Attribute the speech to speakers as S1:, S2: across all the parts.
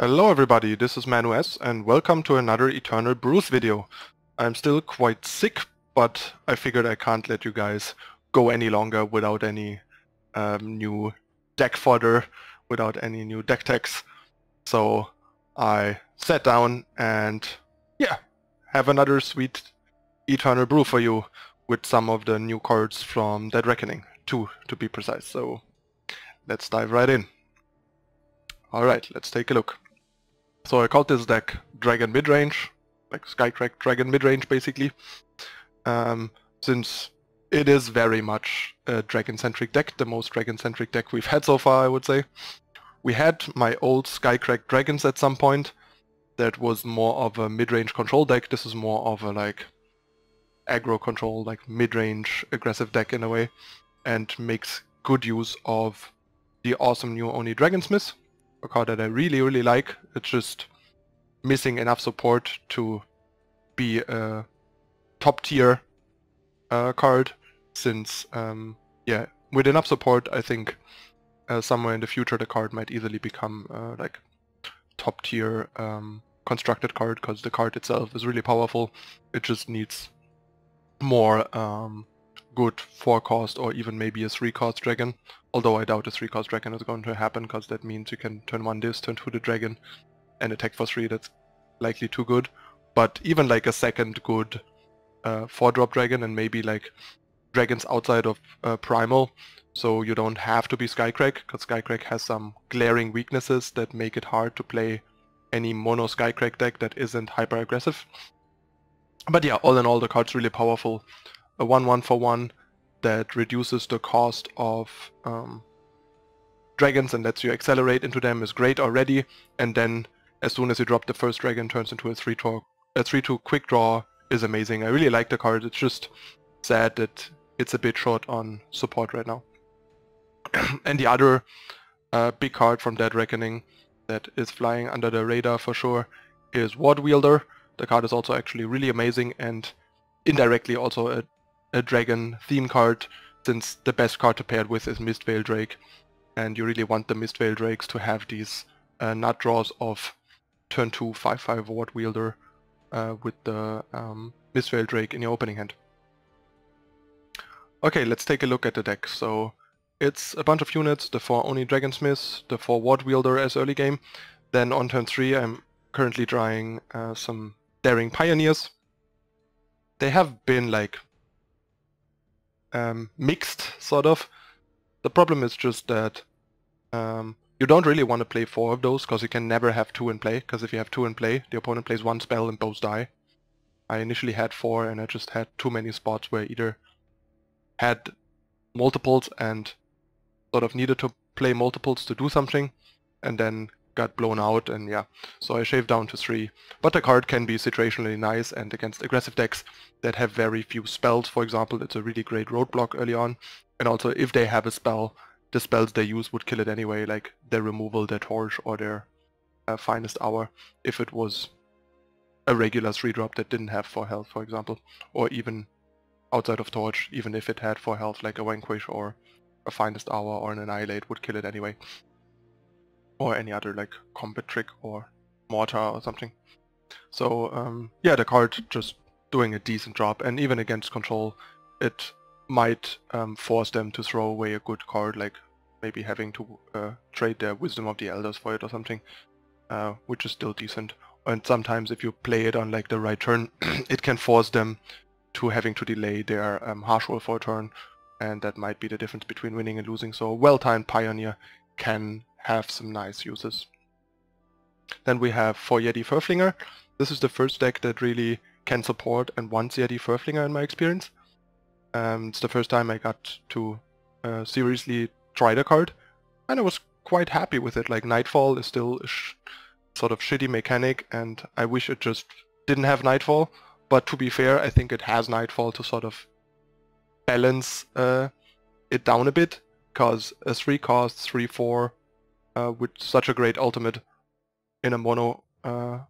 S1: Hello everybody, this is ManuS and welcome to another Eternal Brews video. I'm still quite sick, but I figured I can't let you guys go any longer without any um, new deck fodder, without any new deck techs. So I sat down and yeah, have another sweet Eternal Brew for you with some of the new cards from Dead Reckoning, two to be precise. So let's dive right in. Alright, let's take a look. So I called this deck Dragon Midrange, like Skycrag Dragon Midrange basically, um, since it is very much a dragon-centric deck, the most dragon-centric deck we've had so far I would say. We had my old Skycrag Dragons at some point, that was more of a mid-range control deck, this is more of a like aggro control, like mid-range aggressive deck in a way, and makes good use of the awesome new Oni Dragonsmith, a card that I really, really like. It's just missing enough support to be a top tier uh, card since, um, yeah, with enough support, I think uh, somewhere in the future the card might easily become uh, like top tier um, constructed card because the card itself is really powerful. It just needs more um, good 4 cost or even maybe a 3 cost dragon. Although I doubt a 3 cost dragon is going to happen because that means you can turn 1 this, turn 2 the dragon and attack for 3. That's likely too good. But even like a second good uh, 4 drop dragon and maybe like dragons outside of uh, Primal so you don't have to be Skycrag because Skycrag has some glaring weaknesses that make it hard to play any mono Skycrag deck that isn't hyper aggressive. But yeah, all in all the card's really powerful a 1-1 for 1 that reduces the cost of um, dragons and lets you accelerate into them is great already. And then as soon as you drop the first dragon turns into a 3-2 a 3-2 quick draw is amazing. I really like the card. It's just sad that it's a bit short on support right now. and the other uh, big card from Dead Reckoning that is flying under the radar for sure is Wardwielder. The card is also actually really amazing and indirectly also a a dragon theme card since the best card to pair it with is Mistveil Drake and you really want the Mistveil Drakes to have these uh, nut draws of turn 2 5-5 Wardwielder uh, with the um, Mistveil Drake in your opening hand. Okay, let's take a look at the deck. So it's a bunch of units, the 4 Oni Dragonsmiths, the 4 Wardwielder as early game. Then on turn 3 I'm currently drawing uh, some Daring Pioneers. They have been like um, mixed, sort of. The problem is just that um, you don't really want to play four of those, because you can never have two in play, because if you have two in play, the opponent plays one spell and both die. I initially had four, and I just had too many spots where either had multiples and sort of needed to play multiples to do something, and then got blown out and yeah, so I shaved down to 3. But the card can be situationally nice and against aggressive decks that have very few spells, for example, it's a really great roadblock early on. And also if they have a spell, the spells they use would kill it anyway, like their removal, their torch, or their uh, finest hour, if it was a regular 3-drop that didn't have 4 health, for example. Or even outside of torch, even if it had 4 health, like a vanquish or a finest hour or an annihilate would kill it anyway or any other like combat trick or mortar or something. So um, yeah, the card just doing a decent job, and even against control, it might um, force them to throw away a good card, like maybe having to uh, trade their Wisdom of the Elders for it or something, uh, which is still decent. And sometimes if you play it on like the right turn, it can force them to having to delay their um, Harsh Rule for a turn, and that might be the difference between winning and losing. So a well-timed Pioneer can have some nice uses. Then we have for Yeti Furflinger. This is the first deck that really can support and wants Yeti Furflinger in my experience. Um, it's the first time I got to uh, seriously try the card, and I was quite happy with it. Like Nightfall is still a sort of shitty mechanic, and I wish it just didn't have Nightfall. But to be fair, I think it has Nightfall to sort of balance uh, it down a bit, because a 3 cost, 3-4 uh, with such a great ultimate in a mono uh,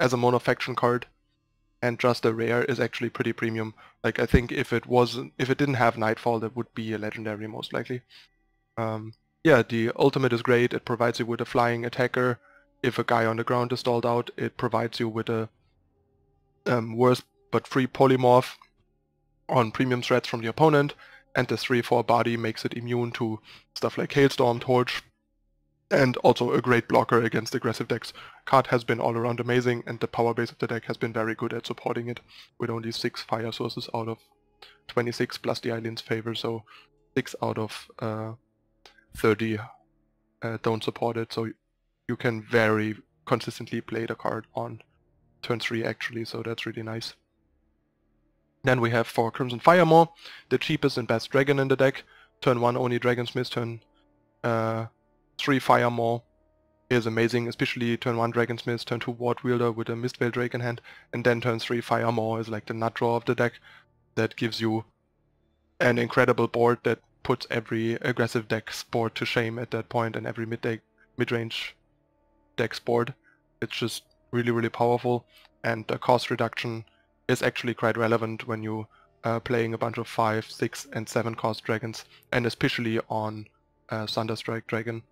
S1: as a mono faction card and just a rare is actually pretty premium. Like I think if it wasn't if it didn't have Nightfall that would be a legendary most likely. Um, yeah, the ultimate is great. It provides you with a flying attacker if a guy on the ground is stalled out, it provides you with a um, worse but free polymorph on premium threats from the opponent, and the 3-4 body makes it immune to stuff like Hailstorm, Torch, and also a great blocker against aggressive decks. Card has been all around amazing, and the power base of the deck has been very good at supporting it, with only 6 fire sources out of 26 plus the Eilyn's favor, so 6 out of uh, 30 uh, don't support it, so you can very consistently play the card on turn 3 actually, so that's really nice. Then we have for Crimson Firemaw, the cheapest and best dragon in the deck. Turn 1 Oni Dragonsmith, turn uh, 3 Firemaw is amazing, especially turn 1 Dragonsmith, turn 2 Wardwielder with a Mistveil Drake in hand, and then turn 3 Firemaw is like the nut draw of the deck that gives you an incredible board that puts every aggressive deck's board to shame at that point and every mid mid-range deck's board. It's just really, really powerful and the cost reduction is actually quite relevant when you are playing a bunch of 5, 6 and 7 cost dragons and especially on uh, Thunderstrike Dragon.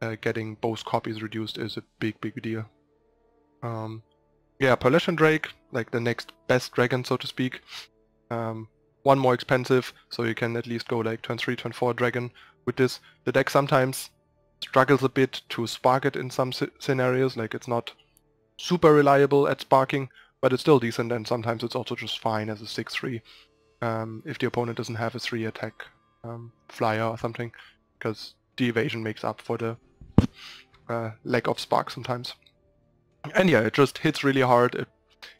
S1: Uh, getting both copies reduced is a big, big deal. Um, yeah, Pearlescent Drake, like the next best dragon, so to speak. Um, one more expensive, so you can at least go like turn 3, turn 4 dragon with this. The deck sometimes struggles a bit to spark it in some scenarios, like it's not super reliable at sparking, but it's still decent and sometimes it's also just fine as a 6-3 um, if the opponent doesn't have a 3 attack um, flyer or something, because the evasion makes up for the uh, lack of spark sometimes. And yeah, it just hits really hard. It,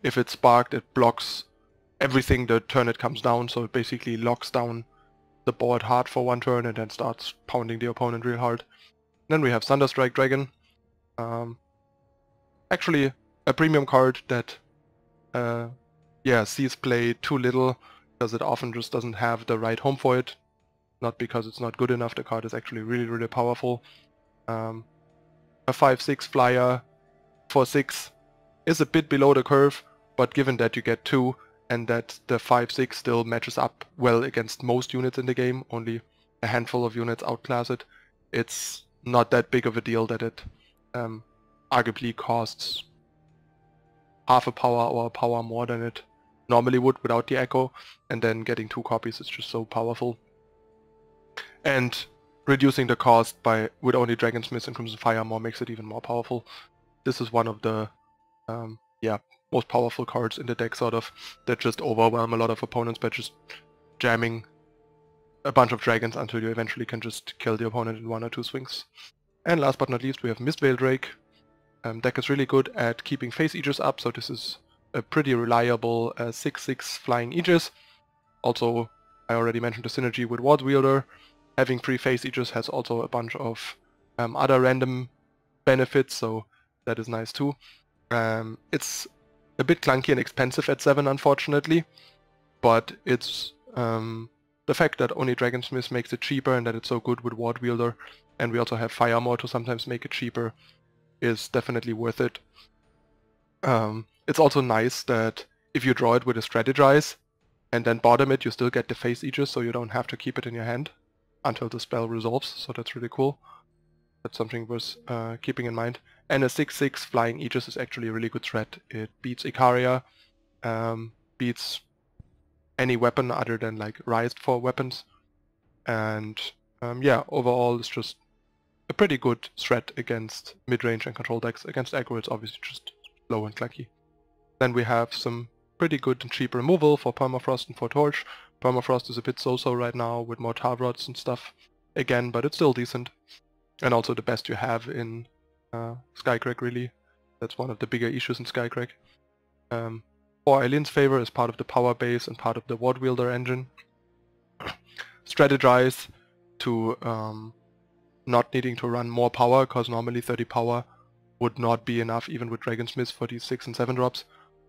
S1: if it's sparked, it blocks everything the turn it comes down, so it basically locks down the board hard for one turn and then starts pounding the opponent real hard. Then we have Thunderstrike Dragon. Um, actually, a premium card that, uh, yeah, sees play too little because it often just doesn't have the right home for it. Not because it's not good enough, the card is actually really, really powerful. Um, a 5-6 flyer for 6 is a bit below the curve, but given that you get 2, and that the 5-6 still matches up well against most units in the game, only a handful of units outclass it, it's not that big of a deal that it um, arguably costs half a power or a power more than it normally would without the echo, and then getting two copies is just so powerful. And reducing the cost by with Oni Dragonsmith and Crimson Firemaw makes it even more powerful. This is one of the um, yeah most powerful cards in the deck, sort of, that just overwhelm a lot of opponents by just jamming a bunch of dragons until you eventually can just kill the opponent in one or two swings. And last but not least, we have Mistveil Drake. Um, deck is really good at keeping face Aegis up, so this is a pretty reliable 6-6 uh, flying Aegis. Also, I already mentioned the synergy with Wardwielder. Having free face Aegis has also a bunch of um, other random benefits, so that is nice too. Um, it's a bit clunky and expensive at 7 unfortunately, but it's um, the fact that Oni Dragonsmith makes it cheaper and that it's so good with Wardwielder, and we also have Firemaw to sometimes make it cheaper, is definitely worth it. Um, it's also nice that if you draw it with a Strategize, and then bottom it, you still get the face Aegis, so you don't have to keep it in your hand until the spell resolves, so that's really cool. That's something worth uh, keeping in mind. And a 6-6 flying Aegis is actually a really good threat. It beats Icaria, um, beats any weapon other than like Raised for weapons. And um, yeah, overall it's just a pretty good threat against mid-range and control decks. Against aggro it's obviously just low and clunky. Then we have some pretty good and cheap removal for Permafrost and for Torch. Permafrost is a bit so-so right now with more Tarvrods and stuff again, but it's still decent. And also the best you have in uh, Skycrag really. That's one of the bigger issues in Skycrag. Um, for Eilyn's favor is part of the power base and part of the Wardwielder engine. Strategize to um, not needing to run more power, because normally 30 power would not be enough even with Dragonsmith for these 6 and 7 drops.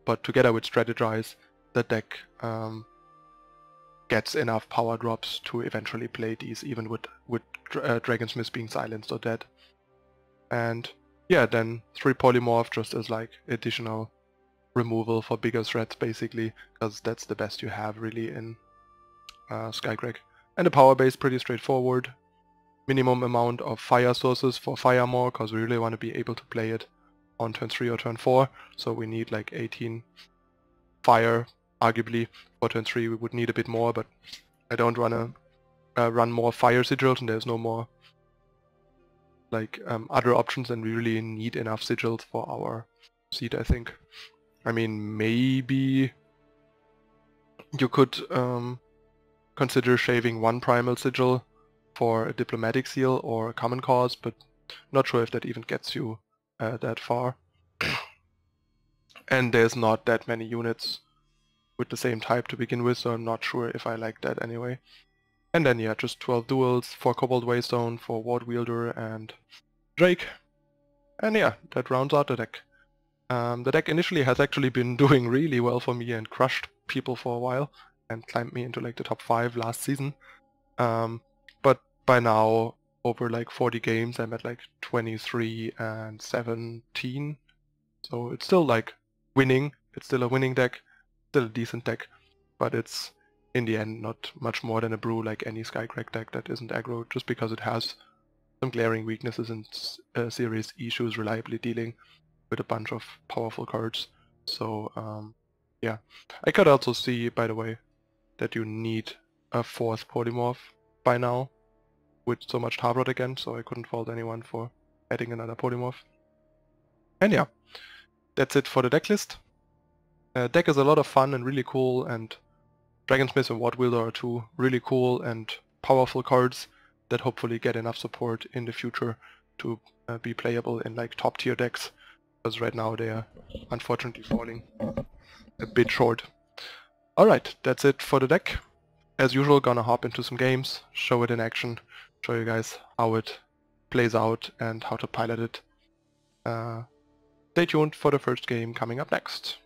S1: But together with Strategize, the deck um, gets enough power drops to eventually play these even with, with uh, Dragonsmith being silenced or dead. And yeah, then 3 polymorph just as like additional removal for bigger threats basically, because that's the best you have really in uh, Skycrag. And the power base pretty straightforward. Minimum amount of fire sources for Firemaw, because we really want to be able to play it on turn 3 or turn 4, so we need like 18 fire, arguably. For turn 3 we would need a bit more, but I don't wanna uh, run more fire sigils and there's no more like um, other options and we really need enough sigils for our seed, I think. I mean, maybe you could um, consider shaving one primal sigil for a diplomatic seal or a common cause, but not sure if that even gets you uh, that far. and there's not that many units with the same type to begin with, so I'm not sure if I like that anyway. And then yeah, just 12 duels, 4 Cobalt Waystone, 4 Ward Wielder and Drake. And yeah, that rounds out the deck. Um, the deck initially has actually been doing really well for me and crushed people for a while and climbed me into like the top 5 last season. Um, by now, over like 40 games, I'm at like 23 and 17. So it's still like winning. It's still a winning deck, still a decent deck, but it's in the end not much more than a brew like any Skycrag deck that isn't aggro, just because it has some glaring weaknesses and uh, Series issues reliably dealing with a bunch of powerful cards. So um, yeah, I could also see, by the way, that you need a fourth polymorph by now with so much Tarvrod again, so I couldn't fault anyone for adding another polymorph. And yeah, that's it for the deck list. Uh, deck is a lot of fun and really cool, and Dragonsmith and Wardwielder are two really cool and powerful cards that hopefully get enough support in the future to uh, be playable in like top tier decks, because right now they are unfortunately falling a bit short. Alright, that's it for the deck. As usual, gonna hop into some games, show it in action, show you guys how it plays out and how to pilot it. Uh, stay tuned for the first game coming up next.